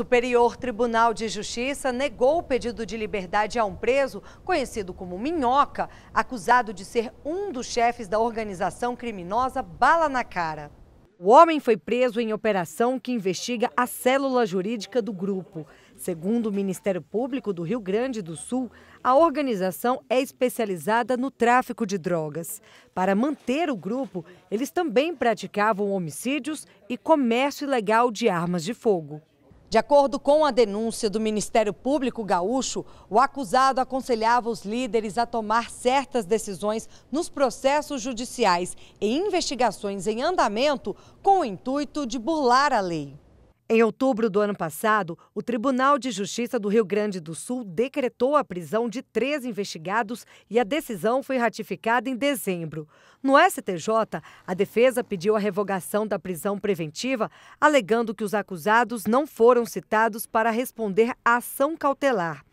Superior Tribunal de Justiça negou o pedido de liberdade a um preso, conhecido como Minhoca, acusado de ser um dos chefes da organização criminosa Bala na Cara. O homem foi preso em operação que investiga a célula jurídica do grupo. Segundo o Ministério Público do Rio Grande do Sul, a organização é especializada no tráfico de drogas. Para manter o grupo, eles também praticavam homicídios e comércio ilegal de armas de fogo. De acordo com a denúncia do Ministério Público Gaúcho, o acusado aconselhava os líderes a tomar certas decisões nos processos judiciais e investigações em andamento com o intuito de burlar a lei. Em outubro do ano passado, o Tribunal de Justiça do Rio Grande do Sul decretou a prisão de três investigados e a decisão foi ratificada em dezembro. No STJ, a defesa pediu a revogação da prisão preventiva, alegando que os acusados não foram citados para responder à ação cautelar.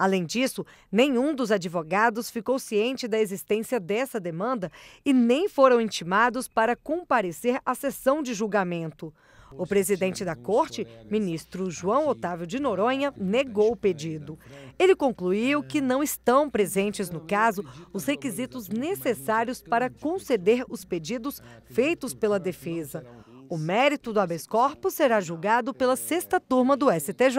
Além disso, nenhum dos advogados ficou ciente da existência dessa demanda e nem foram intimados para comparecer à sessão de julgamento. O presidente da corte, ministro João Otávio de Noronha, negou o pedido. Ele concluiu que não estão presentes no caso os requisitos necessários para conceder os pedidos feitos pela defesa. O mérito do habeas corpus será julgado pela sexta turma do STJ.